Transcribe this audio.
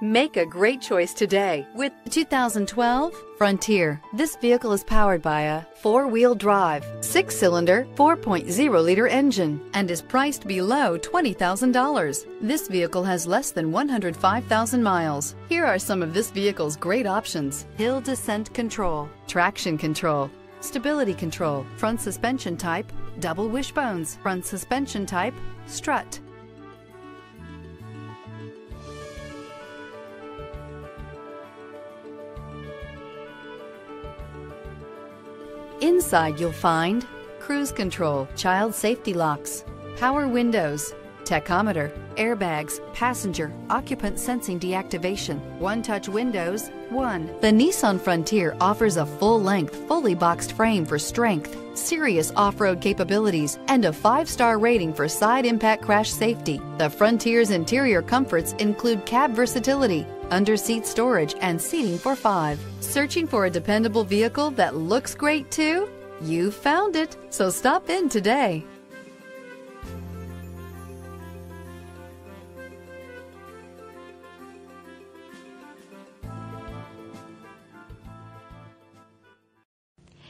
Make a great choice today with 2012 Frontier. This vehicle is powered by a four-wheel drive, six-cylinder, 4.0-liter engine and is priced below $20,000. This vehicle has less than 105,000 miles. Here are some of this vehicle's great options. Hill descent control, traction control, stability control, front suspension type, double wishbones, front suspension type, strut, Inside you'll find cruise control, child safety locks, power windows, tachometer, airbags, passenger, occupant sensing deactivation, one-touch windows, one. The Nissan Frontier offers a full-length, fully boxed frame for strength, serious off-road capabilities, and a five-star rating for side impact crash safety. The Frontier's interior comforts include cab versatility, under-seat storage, and seating for five. Searching for a dependable vehicle that looks great too? You found it, so stop in today.